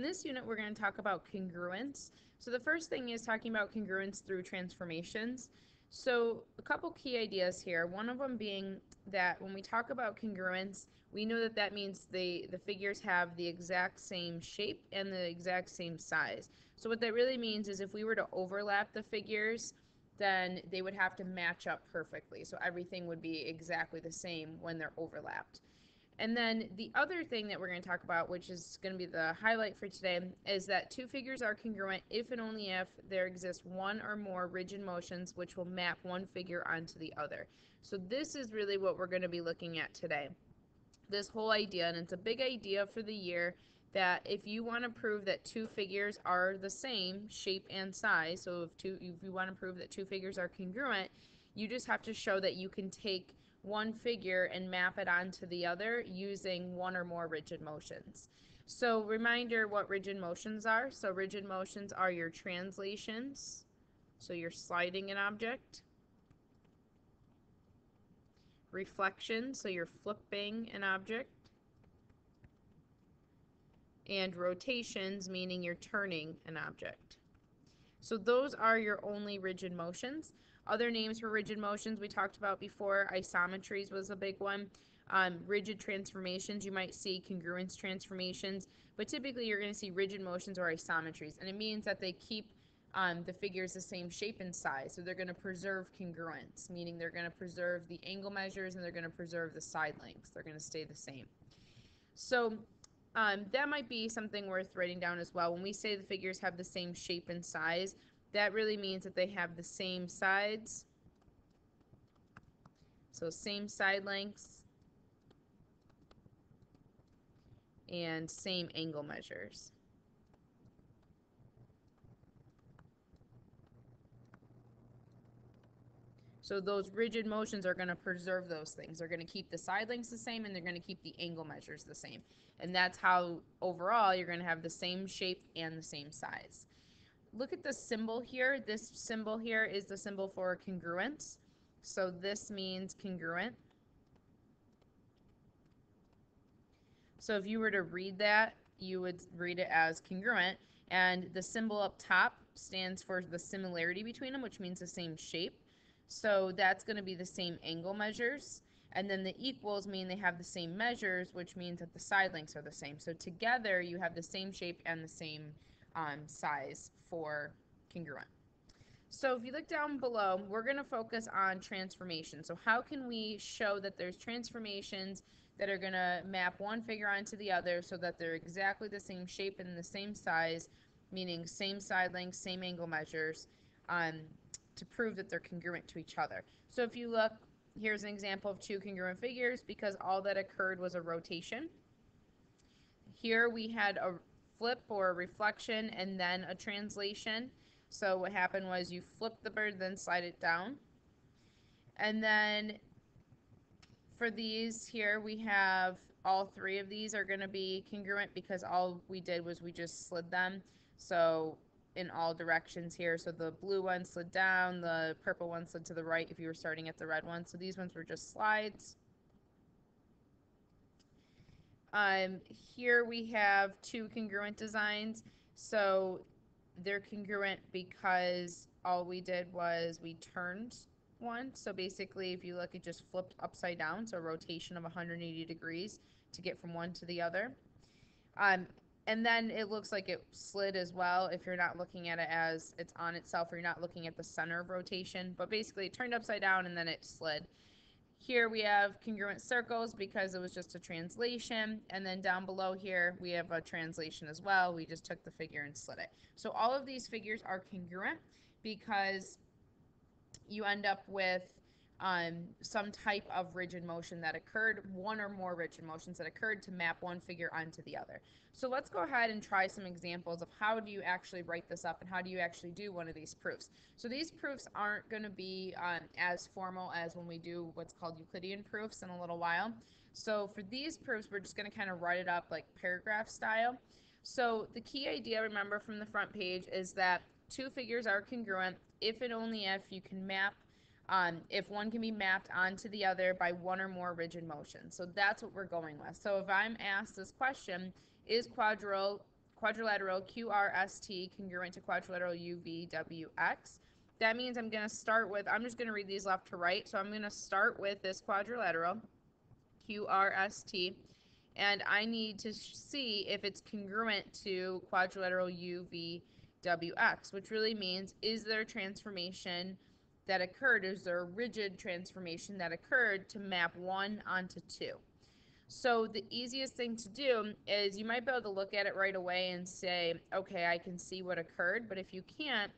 In this unit, we're going to talk about congruence. So the first thing is talking about congruence through transformations. So a couple key ideas here. One of them being that when we talk about congruence, we know that that means the, the figures have the exact same shape and the exact same size. So what that really means is if we were to overlap the figures, then they would have to match up perfectly. So everything would be exactly the same when they're overlapped. And then the other thing that we're going to talk about, which is going to be the highlight for today, is that two figures are congruent if and only if there exists one or more rigid motions which will map one figure onto the other. So this is really what we're going to be looking at today. This whole idea, and it's a big idea for the year, that if you want to prove that two figures are the same shape and size, so if two if you want to prove that two figures are congruent, you just have to show that you can take one figure and map it onto the other using one or more rigid motions. So reminder what rigid motions are. So rigid motions are your translations. So you're sliding an object. Reflection, so you're flipping an object. And rotations, meaning you're turning an object. So those are your only rigid motions. Other names for rigid motions we talked about before, isometries was a big one. Um, rigid transformations, you might see congruence transformations, but typically you're going to see rigid motions or isometries, and it means that they keep um, the figures the same shape and size. So they're going to preserve congruence, meaning they're going to preserve the angle measures and they're going to preserve the side lengths. They're going to stay the same. So um, that might be something worth writing down as well. When we say the figures have the same shape and size, that really means that they have the same sides. So same side lengths and same angle measures. So those rigid motions are going to preserve those things. They're going to keep the side lengths the same and they're going to keep the angle measures the same. And that's how overall you're going to have the same shape and the same size look at the symbol here. This symbol here is the symbol for congruence. So this means congruent. So if you were to read that, you would read it as congruent. And the symbol up top stands for the similarity between them, which means the same shape. So that's going to be the same angle measures. And then the equals mean they have the same measures, which means that the side lengths are the same. So together you have the same shape and the same um, size for congruent. So if you look down below, we're going to focus on transformation. So how can we show that there's transformations that are going to map one figure onto the other so that they're exactly the same shape and the same size, meaning same side length, same angle measures, um, to prove that they're congruent to each other. So if you look, here's an example of two congruent figures because all that occurred was a rotation. Here we had a flip or a reflection and then a translation. So what happened was you flip the bird, then slide it down. And then for these here, we have all three of these are going to be congruent because all we did was we just slid them. So in all directions here. So the blue one slid down, the purple one slid to the right if you were starting at the red one. So these ones were just slides. Um, here we have two congruent designs. So they're congruent because all we did was we turned one. So basically, if you look, it just flipped upside down. So a rotation of 180 degrees to get from one to the other. Um, and then it looks like it slid as well if you're not looking at it as it's on itself or you're not looking at the center of rotation. But basically, it turned upside down and then it slid. Here we have congruent circles because it was just a translation. And then down below here, we have a translation as well. We just took the figure and slid it. So all of these figures are congruent because you end up with um, some type of rigid motion that occurred, one or more rigid motions that occurred to map one figure onto the other. So let's go ahead and try some examples of how do you actually write this up and how do you actually do one of these proofs. So these proofs aren't going to be um, as formal as when we do what's called Euclidean proofs in a little while. So for these proofs, we're just going to kind of write it up like paragraph style. So the key idea, remember from the front page, is that two figures are congruent if and only if you can map um, if one can be mapped onto the other by one or more rigid motions. So that's what we're going with. So if I'm asked this question, is quadrilateral, quadrilateral QRST congruent to quadrilateral UVWX. That means I'm going to start with, I'm just going to read these left to right. So I'm going to start with this quadrilateral, QRST, and I need to see if it's congruent to quadrilateral UVWX, which really means is there a transformation that occurred? Is there a rigid transformation that occurred to map 1 onto 2? So the easiest thing to do is you might be able to look at it right away and say, okay, I can see what occurred. But if you can't,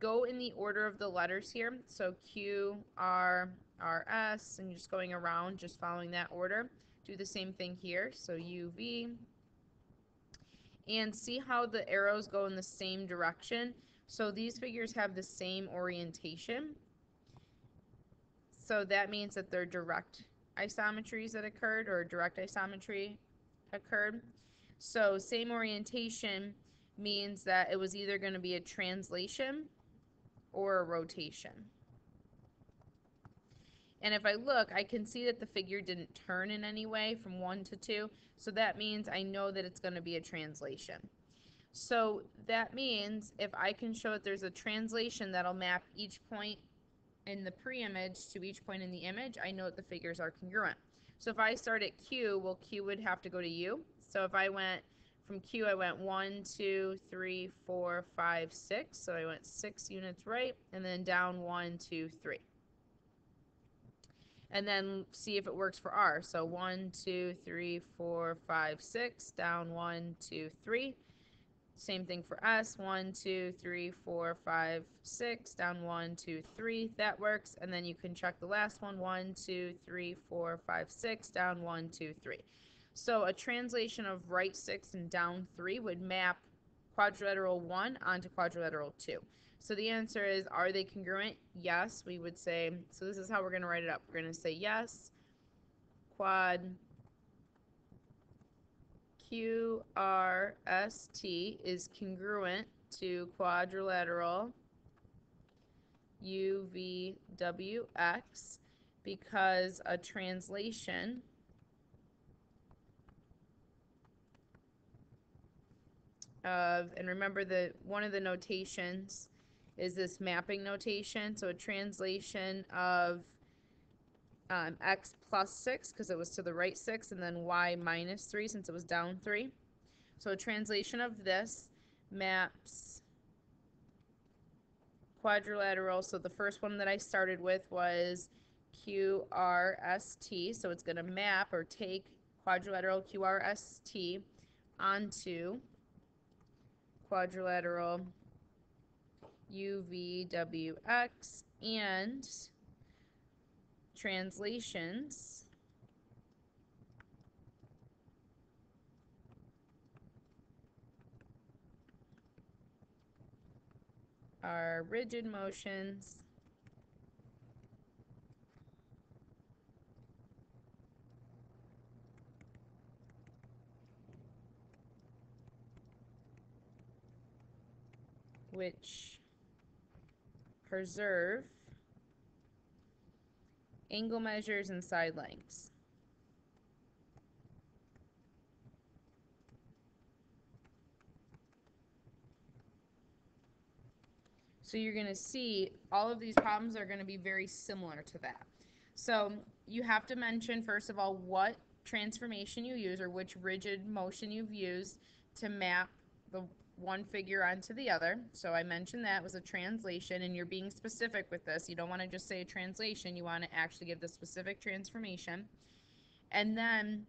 go in the order of the letters here. So Q, R, R, S, and just going around, just following that order. Do the same thing here. So UV. And see how the arrows go in the same direction. So these figures have the same orientation. So that means that they're direct isometries that occurred or direct isometry occurred. So same orientation means that it was either going to be a translation or a rotation. And if I look, I can see that the figure didn't turn in any way from 1 to 2. So that means I know that it's going to be a translation. So that means if I can show that there's a translation that'll map each point in the pre-image to each point in the image, I know that the figures are congruent. So if I start at Q, well, Q would have to go to U. So if I went from Q, I went one, two, three, four, five, six. So I went six units right, and then down one, two, three. And then see if it works for R. So one, two, three, four, five, six, down one, two, three. Same thing for us. One, two, three, four, five, six, down one, two, three. That works. And then you can check the last one. One, two, three, four, five, six, down one, two, three. So a translation of right 6 and down 3 would map quadrilateral 1 onto quadrilateral 2. So the answer is, are they congruent? Yes, we would say, so this is how we're going to write it up. We're going to say yes, quad QRST is congruent to quadrilateral UVWX because a translation of, and remember that one of the notations is this mapping notation. So a translation of um, x plus 6 because it was to the right 6 and then y minus 3 since it was down 3. So a translation of this maps quadrilateral. So the first one that I started with was QRST. So it's going to map or take quadrilateral QRST onto quadrilateral UVWX and translations. Are rigid motions. Which preserve angle measures and side lengths. So you're going to see all of these problems are going to be very similar to that. So you have to mention, first of all, what transformation you use or which rigid motion you've used to map the one figure onto the other. So I mentioned that was a translation, and you're being specific with this. You don't want to just say a translation, you want to actually give the specific transformation. And then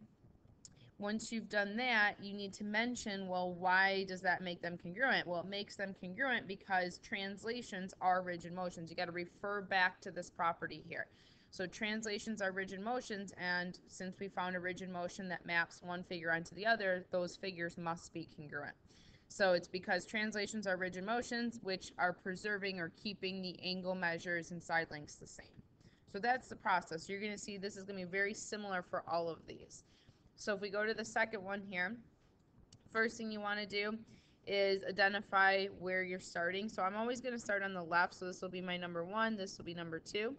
once you've done that, you need to mention, well, why does that make them congruent? Well, it makes them congruent because translations are rigid motions. You got to refer back to this property here. So translations are rigid motions, and since we found a rigid motion that maps one figure onto the other, those figures must be congruent. So it's because translations are rigid motions, which are preserving or keeping the angle measures and side lengths the same. So that's the process. You're going to see this is going to be very similar for all of these. So if we go to the second one here, first thing you want to do is identify where you're starting. So I'm always going to start on the left. So this will be my number one. This will be number two.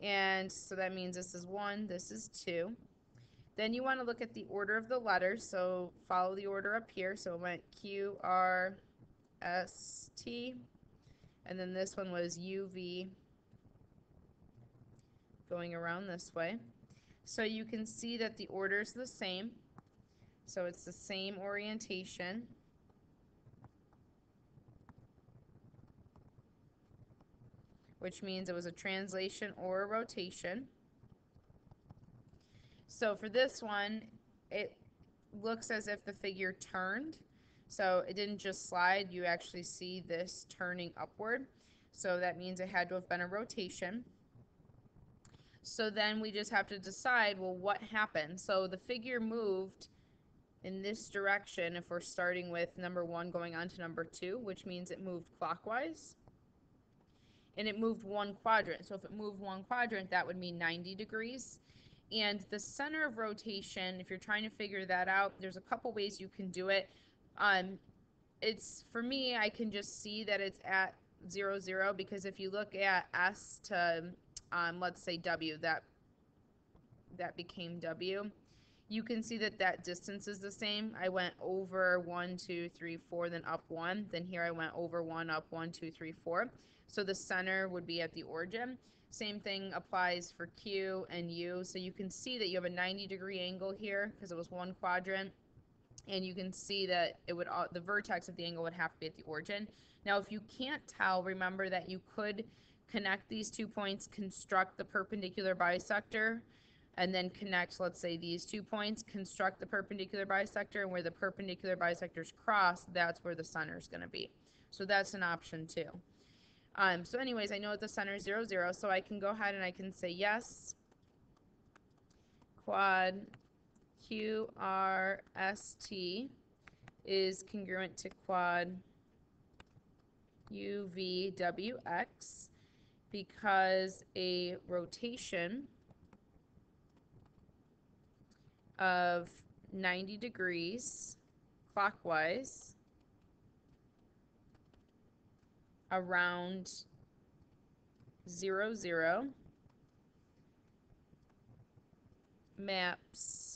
And so that means this is one, this is two. Then you want to look at the order of the letters. So follow the order up here. So it went Q, R, S, T. And then this one was U, V, going around this way. So you can see that the order is the same. So it's the same orientation. Which means it was a translation or a rotation. So for this one, it looks as if the figure turned. So it didn't just slide, you actually see this turning upward. So that means it had to have been a rotation. So then we just have to decide, well, what happened? So the figure moved in this direction if we're starting with number one going on to number two, which means it moved clockwise. And it moved one quadrant. So if it moved one quadrant, that would mean 90 degrees. And the center of rotation, if you're trying to figure that out, there's a couple ways you can do it. Um, it's for me, I can just see that it's at zero zero because if you look at S to um, let's say W, that that became W, you can see that that distance is the same. I went over one, two, three, four, then up one. Then here I went over one, up one, two, three, four. So the center would be at the origin. Same thing applies for Q and U. So you can see that you have a 90 degree angle here because it was one quadrant. And you can see that it would the vertex of the angle would have to be at the origin. Now, if you can't tell, remember that you could connect these two points, construct the perpendicular bisector, and then connect, let's say, these two points, construct the perpendicular bisector, and where the perpendicular bisectors cross, that's where the center is going to be. So that's an option too. Um, so anyways, I know that the center is 0, 0, so I can go ahead and I can say yes, quad QRST is congruent to quad UVWX because a rotation of 90 degrees clockwise around zero zero. Maps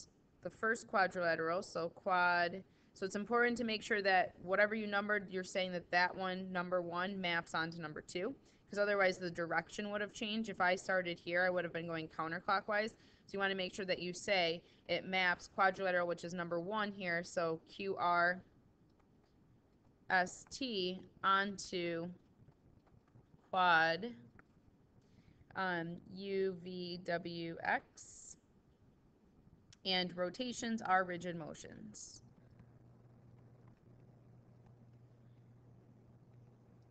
the first quadrilateral so quad so it's important to make sure that whatever you numbered you're saying that that one number one maps onto number two because otherwise the direction would have changed. If I started here I would have been going counterclockwise so you want to make sure that you say it maps quadrilateral which is number one here so QR ST onto quad um, UVWX, and rotations are rigid motions.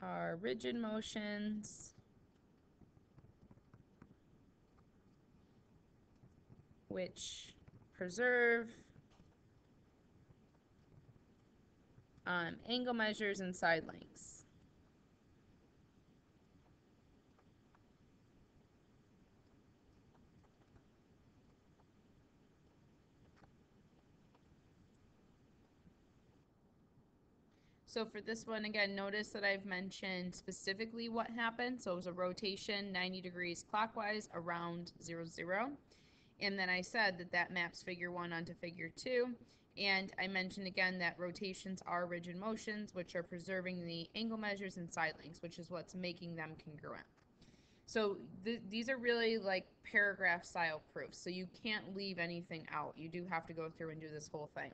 Are rigid motions which preserve um, angle measures and side lengths. So for this one, again, notice that I've mentioned specifically what happened. So it was a rotation 90 degrees clockwise around 0, 0. And then I said that that maps figure 1 onto figure 2. And I mentioned again that rotations are rigid motions, which are preserving the angle measures and side lengths, which is what's making them congruent. So th these are really like paragraph style proofs. So you can't leave anything out. You do have to go through and do this whole thing.